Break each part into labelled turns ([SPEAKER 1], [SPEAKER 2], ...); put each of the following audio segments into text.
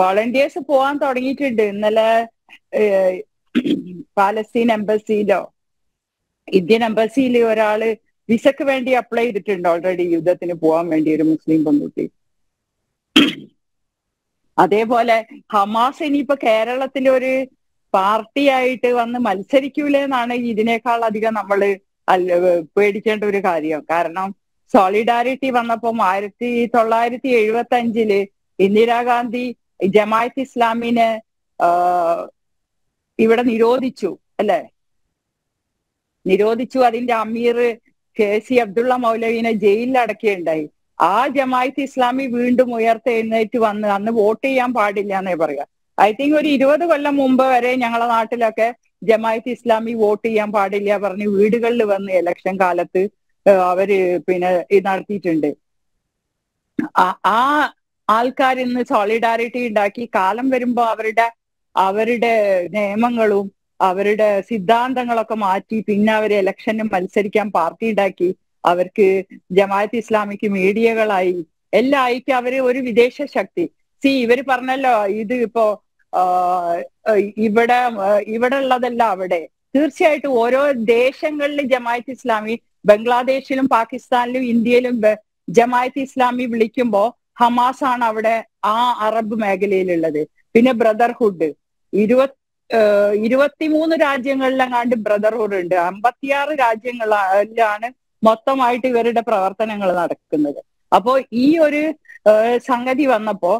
[SPEAKER 1] Volunteers പോവാൻ തുടങ്ങിയിട്ടുണ്ട്. ഇന്നലെ പാലസ്തീൻ എംബസിയിലോ ഇന്ത്യൻ എംബസിയിൽ ഒരാൾ വിസക്ക് വേണ്ടി അപ്ലൈ ചെയ്തിട്ടുണ്ട് ഓൾറെഡി യുദ്ധത്തിന് പോകാൻ വേണ്ടി ഒരു മുസ്ലിം പെൺകുട്ടി. അതേപോലെ ഹമാസ് ഇനിയിപ്പോ കേരളത്തിലെ ഒരു പാർട്ടിയായിട്ട് വന്ന് മത്സരിക്കൂലെന്നാണ് ഇതിനേക്കാൾ അധികം നമ്മൾ പേടിക്കേണ്ട ഒരു കാര്യം. കാരണം സോളിഡാരിറ്റി വന്നപ്പം ആയിരത്തി തൊള്ളായിരത്തി എഴുപത്തി അഞ്ചിൽ ഇന്ദിരാഗാന്ധി ജമായത്ത് ഇസ്ലാമിനെ ഇവിടെ നിരോധിച്ചു അല്ലേ? നിരോധിച്ചു. അതിന്റെ അമീർ കെ സി അബ്ദുള്ള മൗലവിനെ ജയിലിൽ അടക്കുകയുണ്ടായി. ആ ജമായത്ത് ഇസ്ലാമി വീണ്ടും ഉയർത്തെഴുന്നേറ്റ് വന്ന് അന്ന് വോട്ട് ചെയ്യാൻ പാടില്ല എന്നേ പറയുക. ഐ തിങ്ക് ഒരു ഇരുപത് കൊല്ലം മുമ്പ് വരെ ഞങ്ങളെ നാട്ടിലൊക്കെ ജമായത്ത് ഇസ്ലാമി വോട്ട് ചെയ്യാൻ പാടില്ല പറഞ്ഞ് വീടുകളിൽ വന്ന് ഇലക്ഷൻ കാലത്ത് അവർ പിന്നെ നടത്തിയിട്ടുണ്ട്. ആ ആൾക്കാർ ഇന്ന് സോളിഡാരിറ്റി ഉണ്ടാക്കി കാലം വരുമ്പോ അവരുടെ അവരുടെ നിയമങ്ങളും അവരുടെ സിദ്ധാന്തങ്ങളൊക്കെ മാറ്റി പിന്നെ അവർ ഇലക്ഷന് മത്സരിക്കാൻ പാർട്ടി ഉണ്ടാക്കി അവർക്ക് ജമാഅത്ത് ഇസ്ലാമിക്ക് മീഡിയകളായി എല്ലാം ആയിട്ട് അവർ ഒരു വിദേശ ശക്തി. സി ഇവർ പറഞ്ഞല്ലോ ഇത് ഇപ്പോ ഇവിടെ ഇവിടെ ഉള്ളതല്ല അവിടെ. തീർച്ചയായിട്ടും ഓരോ ദേശങ്ങളിൽ ജമാഅത്ത് ഇസ്ലാമി ബംഗ്ലാദേശിലും പാകിസ്ഥാനിലും ഇന്ത്യയിലും ജമാഅത്ത് ഇസ്ലാമി വിളിക്കുമ്പോ ഹമാസ് ആണ് അവിടെ ആ അറബ് മേഖലയിലുള്ളത്. പിന്നെ ബ്രദർഹുഡ്. ഇരുപത് ഇരുപത്തിമൂന്ന് രാജ്യങ്ങളിലെങ്ങാണ്ട് ബ്രദർഹുഡ് ഉണ്ട്. അമ്പത്തിയാറ് രാജ്യങ്ങളിലാണ് മൊത്തമായിട്ട് ഇവരുടെ പ്രവർത്തനങ്ങൾ നടക്കുന്നത്. അപ്പോ ഈ ഒരു സംഗതി വന്നപ്പോ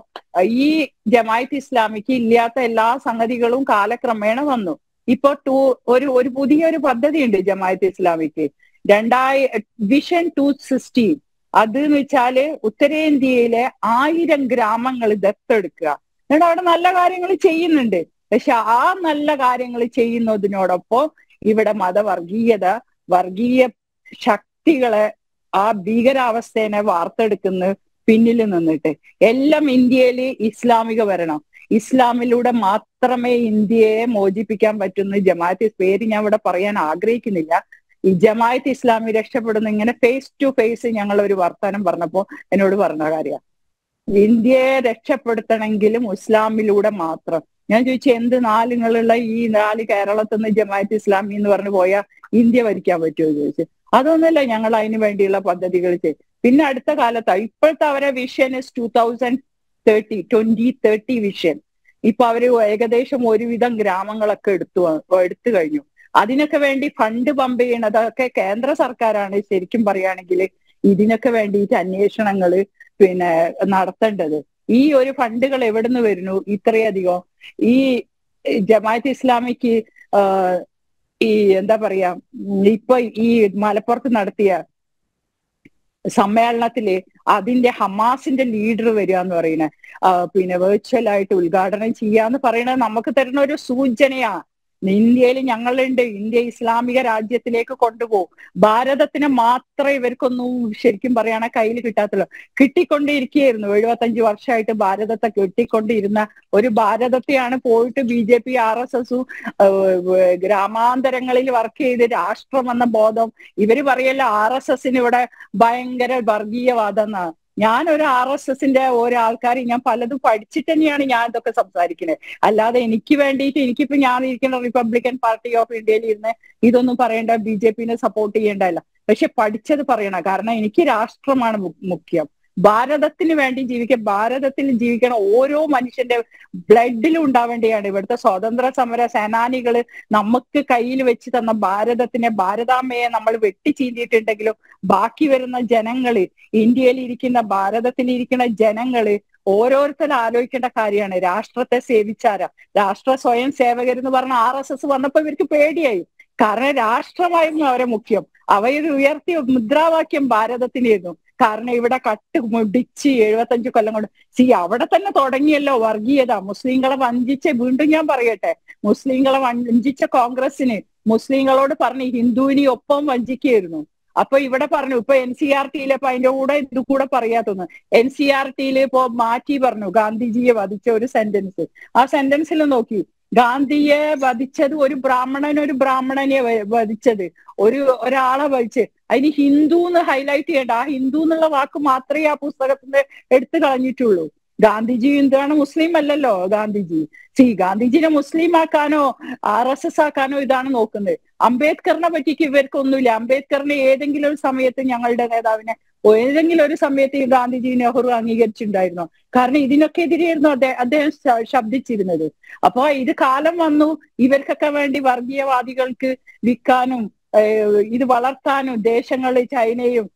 [SPEAKER 1] ഈ ജമായത്ത് ഇസ്ലാമിക്ക് ഇല്ലാത്ത എല്ലാ സംഗതികളും കാലക്രമേണ വന്നു. ഇപ്പോ ടു ഒരു ഒരു പുതിയൊരു പദ്ധതി ഉണ്ട് ജമായത്ത് ഇസ്ലാമിക്ക്. രണ്ടായി വിഷൻ ടു സിക്സ്റ്റീൻ. അത് എന്ന് വെച്ചാൽ ഉത്തരേന്ത്യയിലെ ആയിരം ഗ്രാമങ്ങൾ ദത്തെടുക്കുക. എന്നിട്ട് അവിടെ നല്ല കാര്യങ്ങൾ ചെയ്യുന്നുണ്ട്. പക്ഷെ ആ നല്ല കാര്യങ്ങൾ ചെയ്യുന്നതിനോടൊപ്പം ഇവിടെ മതവർഗീയത വർഗീയ ശക്തികളെ ആ ഭീകരാവസ്ഥേനെ വാർത്തെടുക്കുന്ന പിന്നിൽ നിന്നിട്ട്. എല്ലാം ഇന്ത്യയിൽ ഇസ്ലാമിക ഭരണം. ഇസ്ലാമിലൂടെ മാത്രമേ ഇന്ത്യയെ മോചിപ്പിക്കാൻ പറ്റുന്ന ജമാഅത്ത് പേര് ഞാൻ ഇവിടെ പറയാൻ ആഗ്രഹിക്കുന്നില്ല. ഈ ജമായത്ത് ഇസ്ലാമി രക്ഷപ്പെടുന്ന ഇങ്ങനെ ഫേസ് ടു ഫേസ് ഞങ്ങൾ ഒരു വർത്തമാനം പറഞ്ഞപ്പോ എന്നോട് പറഞ്ഞ കാര്യം. ഇന്ത്യയെ രക്ഷപ്പെടുത്തണമെങ്കിലും ഇസ്ലാമിലൂടെ മാത്രം. ഞാൻ ചോദിച്ചു എന്ത് നാലുങ്ങളുള്ള ഈ നാല് കേരളത്തിൽ നിന്ന് ജമാഅത്ത് ഇസ്ലാമി എന്ന് പറഞ്ഞു പോയാൽ ഇന്ത്യ ഭരിക്കാൻ പറ്റുമോ ചോദിച്ചു. അതൊന്നുമല്ല ഞങ്ങൾ അതിന് വേണ്ടിയുള്ള പദ്ധതികൾ ചെയ്യും പിന്നെ അടുത്ത കാലത്താണ് ഇപ്പോഴത്തെ അവരെ vision is two thousand thirty twenty thirty vision ഇപ്പൊ അവർ ഏകദേശം ഒരുവിധം ഗ്രാമങ്ങളൊക്കെ എടുത്തു എടുത്തു കഴിഞ്ഞു. അതിനൊക്കെ വേണ്ടി ഫണ്ട് പമ്പ് ചെയ്യണതൊക്കെ കേന്ദ്ര സർക്കാരാണ് ശരിക്കും പറയുകയാണെങ്കിൽ ഇതിനൊക്കെ വേണ്ടിയിട്ട് അന്വേഷണങ്ങൾ പിന്നെ നടത്തേണ്ടത്. ഈ ഒരു ഫണ്ടുകൾ എവിടുന്ന് വരുന്നു? ഇത്രയധികം. ഈ ജമാഅത്ത് ഇസ്ലാമിക്ക് ഈ എന്താ പറയാ ഇപ്പൊ ഈ മലപ്പുറത്ത് നടത്തിയ സമ്മേളനത്തിൽ അതിന്റെ ഹമാസിന്റെ ലീഡർ വരിക എന്ന് പറയുന്നത് പിന്നെ വെർച്വൽ ആയിട്ട് ഉദ്ഘാടനം ചെയ്യാന്ന് പറയുന്നത് നമുക്ക് തരുന്ന ഒരു സൂചനയാ. ഇന്ത്യയിൽ ഞങ്ങളുണ്ട്. ഇന്ത്യ ഇസ്ലാമിക രാജ്യത്തിലേക്ക് കൊണ്ടുപോകും. ഭാരതത്തിന് മാത്രമേ ഇവർക്കൊന്നും ശരിക്കും പറയുകയാണെ കയ്യിൽ കിട്ടാത്തുള്ളൂ. കിട്ടിക്കൊണ്ടിരിക്കുകയായിരുന്നു. എഴുപത്തഞ്ച് വർഷമായിട്ട് ഭാരതത്തെ കിട്ടിക്കൊണ്ടിരുന്ന ഒരു ഭാരതത്തെയാണ് പോയിട്ട് B J P R S എസും ഗ്രാമാന്തരങ്ങളിൽ വർക്ക് ചെയ്ത് രാഷ്ട്രം എന്ന ബോധം. ഇവർ പറയല്ലോ ആർ എസ് എസിന് ഇവിടെ ഭയങ്കര വർഗീയവാദം എന്നാ ഞാൻ ഒരു ആർ എസ് എസിന്റെ ഓരോ ആൾക്കാർ ഞാൻ പലതും പഠിച്ചിട്ട് തന്നെയാണ് ഞാൻ ഇതൊക്കെ സംസാരിക്കുന്നത് അല്ലാതെ എനിക്ക് വേണ്ടിയിട്ട് എനിക്കിപ്പോ ഞാൻ ഇരിക്കുന്ന റിപ്പബ്ലിക്കൻ പാർട്ടി ഓഫ് ഇന്ത്യയിൽ ഇരുന്ന് ഇതൊന്നും പറയേണ്ട ബി ജെ പിനെ സപ്പോർട്ട് ചെയ്യേണ്ടല്ല പക്ഷെ പഠിച്ചത് പറയണം. കാരണം എനിക്ക് രാഷ്ട്രമാണ് മുഖ്യം. ഭാരതത്തിന് വേണ്ടി ജീവിക്കാൻ ഭാരതത്തിൽ ജീവിക്കണ ഓരോ മനുഷ്യന്റെ ബ്ലഡിലും ഉണ്ടാവേണ്ടിയാണ് ഇവിടുത്തെ സ്വാതന്ത്ര്യ സമര സേനാനികൾ നമുക്ക് കയ്യിൽ വെച്ച് തന്ന ഭാരതത്തിനെ ഭാരതാമ്മയെ നമ്മൾ വെട്ടിച്ചീന്തിയിട്ടുണ്ടെങ്കിലും ബാക്കി വരുന്ന ജനങ്ങൾ ഇന്ത്യയിൽ ഇരിക്കുന്ന ഭാരതത്തിൽ ഇരിക്കുന്ന ജനങ്ങൾ ഓരോരുത്തരും ആലോചിക്കേണ്ട കാര്യമാണ്. രാഷ്ട്രത്തെ സേവിച്ചാരാ. രാഷ്ട്ര സ്വയം സേവകരെന്ന് പറഞ്ഞ ആർ എസ് എസ് വന്നപ്പോ ഇവർക്ക് പേടിയായി. കാരണം രാഷ്ട്രമായിരുന്നു അവരെ മുഖ്യം. അവയൊരു ഉയർത്തിയ മുദ്രാവാക്യം ഭാരതത്തിനായിരുന്നു കാരണം ഇവിടെ കട്ട് മുടിച്ച് എഴുപത്തഞ്ച് കൊല്ലം കൊണ്ട്. സി അവിടെ തന്നെ തുടങ്ങിയല്ലോ വർഗീയത. മുസ്ലിങ്ങളെ വഞ്ചിച്ച് വീണ്ടും ഞാൻ പറയട്ടെ. മുസ്ലിങ്ങളെ വഞ്ചിച്ച കോൺഗ്രസിന് മുസ്ലിങ്ങളോട് പറഞ്ഞ് ഹിന്ദുവിനെ ഒപ്പം വഞ്ചിക്കുകയായിരുന്നു. അപ്പൊ ഇവിടെ പറഞ്ഞു ഇപ്പൊ എൻ സി ആർ ടിയിലെ അപ്പൊ അതിന്റെ കൂടെ ഇത് കൂടെ പറയാത്തൊന്ന്. എൻ സി ആർ ടിയിൽ ഇപ്പോ മാറ്റി പറഞ്ഞു ഗാന്ധിജിയെ വധിച്ച ഒരു സെന്റൻസ് ആ സെന്റൻസിൽ നോക്കി. ഗാന്ധിയെ വധിച്ചത് ഒരു ബ്രാഹ്മണൻ ഒരു ബ്രാഹ്മണനെ വധിച്ചത്. ഒരു ഒരാളെ വധിച്ച്. അതിന് ഹിന്ദു എന്ന് ഹൈലൈറ്റ് ചെയ്യണ്ട. ആ ഹിന്ദു എന്നുള്ള വാക്ക് മാത്രമേ ആ പുസ്തകത്തിന്റെ എടുത്തു കളഞ്ഞിട്ടുള്ളൂ. ഗാന്ധിജി എന്താണ് മുസ്ലിം അല്ലല്ലോ ഗാന്ധിജി. സി ഗാന്ധിജിനെ മുസ്ലിം ആക്കാനോ ആർ എസ് എസ് ആക്കാനോ ഇതാണ് നോക്കുന്നത്. അംബേദ്കറിനെ പറ്റിക്ക് ഇവർക്കൊന്നുമില്ല. അംബേദ്കറിനെ ഏതെങ്കിലും ഒരു സമയത്ത് ഞങ്ങളുടെ നേതാവിനെ ഏതെങ്കിലും ഒരു സമയത്ത് ഈ ഗാന്ധിജി നെഹ്റു അംഗീകരിച്ചിട്ടുണ്ടായിരുന്നു. കാരണം ഇതിനൊക്കെ എതിരെയായിരുന്നു അദ്ദേഹം ശബ്ദിച്ചിരുന്നത്. അപ്പൊ ഇത് കാലം വന്നു. ഇവർക്കൊക്കെ വേണ്ടി വർഗീയവാദികൾക്ക് വിൽക്കാനും ഇത് വളർത്താനും ദേശങ്ങൾ ചൈനയും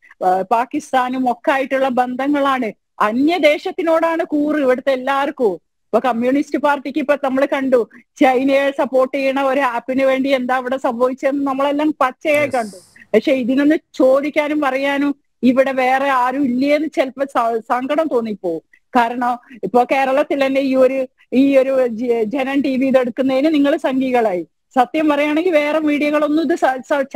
[SPEAKER 1] പാകിസ്ഥാനും ഒക്കെ ആയിട്ടുള്ള ബന്ധങ്ങളാണ്. അന്യദേശത്തിനോടാണ് കൂറ്. ഇവിടുത്തെ എല്ലാവർക്കും. ഇപ്പൊ കമ്മ്യൂണിസ്റ്റ് പാർട്ടിക്ക് ഇപ്പൊ നമ്മൾ കണ്ടു ചൈനയെ സപ്പോർട്ട് ചെയ്യണ ഒരു ആപ്പിന് വേണ്ടി എന്താ അവിടെ സംഭവിച്ചതെന്ന് നമ്മളെല്ലാം പച്ചയായി കണ്ടു. പക്ഷെ ഇതിനൊന്ന് ചോദിക്കാനും പറയാനും ഇവിടെ വേറെ ആരും ഇല്ലേന്ന് ചിലപ്പോ സങ്കടം തോന്നിപ്പോവും. കാരണം ഇപ്പൊ കേരളത്തിൽ തന്നെ ഈ ഒരു ഈ ഒരു ജനം ടി വി ഇതെടുക്കുന്നതിന് നിങ്ങൾ സംഘികളായി. സത്യം പറയുകയാണെങ്കിൽ വേറെ മീഡിയകളൊന്നും ഇത്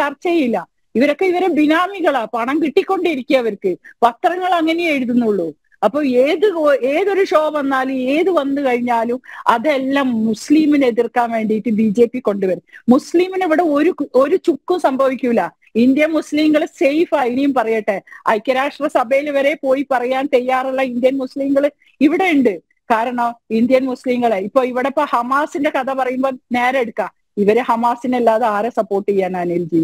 [SPEAKER 1] ചർച്ച ചെയ്യില്ല. ഇവരൊക്കെ ഇവരെ ബിനാമികളാ. പണം കിട്ടിക്കൊണ്ടിരിക്കുക അവർക്ക്. പത്രങ്ങൾ അങ്ങനെ എഴുതുന്നുള്ളൂ. അപ്പൊ ഏത് ഏതൊരു ഷോ വന്നാലും ഏത് വന്നു കഴിഞ്ഞാലും അതെല്ലാം മുസ്ലിമിനെ എതിർക്കാൻ വേണ്ടിയിട്ട് ബി ജെ പി കൊണ്ടുവരും. മുസ്ലിമിന് ഇവിടെ ഒരു ഒരു ചുക്കും സംഭവിക്കൂല. ഇന്ത്യ മുസ്ലിങ്ങൾ സേഫ് ഇനിയും പറയട്ടെ. ഐക്യരാഷ്ട്ര സഭയിൽ വരെ പോയി പറയാൻ തയ്യാറുള്ള ഇന്ത്യൻ മുസ്ലിങ്ങൾ ഇവിടെ ഉണ്ട്. കാരണം ഇന്ത്യൻ മുസ്ലിങ്ങളെ ഇപ്പൊ ഇവിടെ ഇപ്പൊ ഹമാസിന്റെ കഥ പറയുമ്പോൾ നേരെ എടുക്കാം. ഇവർ ഹമാസിനല്ലാതെ ആരെ സപ്പോർട്ട് ചെയ്യാൻ അനിൽജി